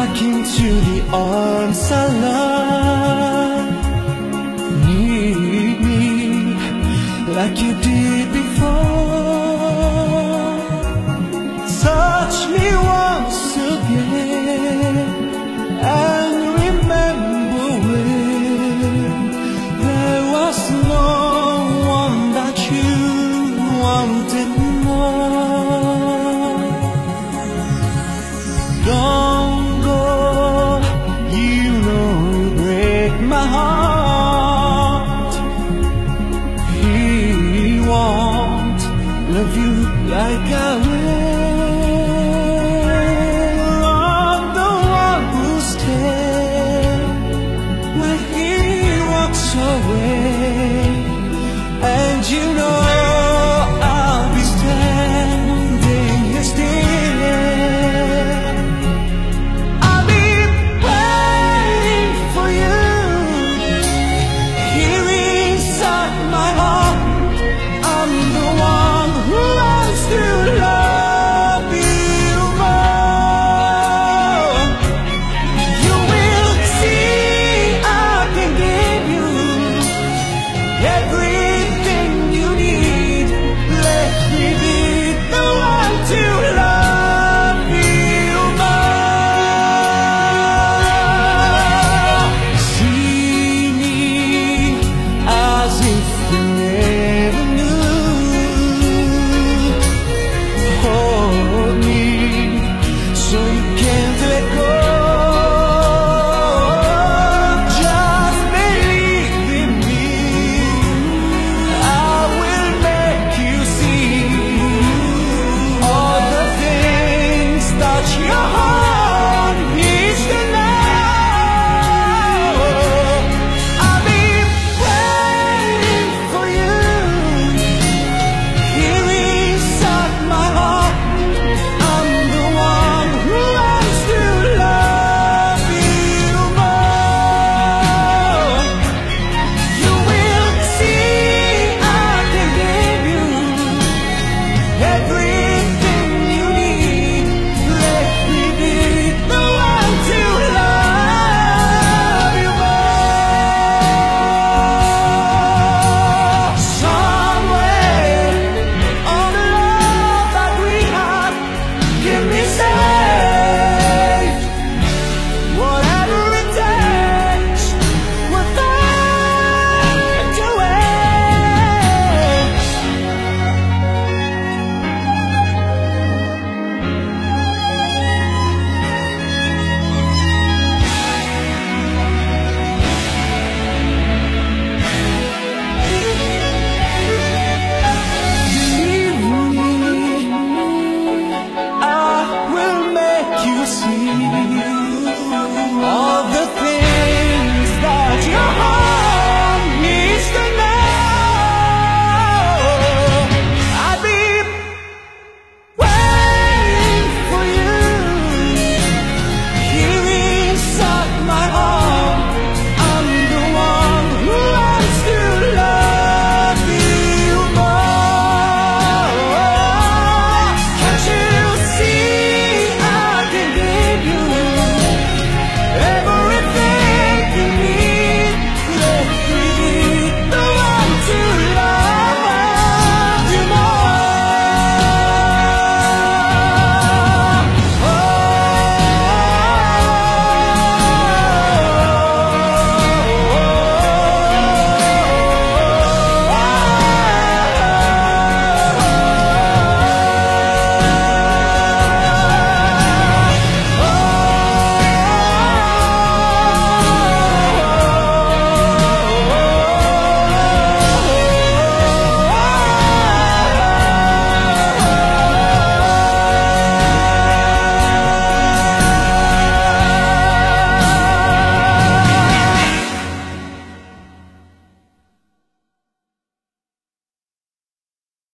back into the arms I love. Need me like you did before. Love you like I will.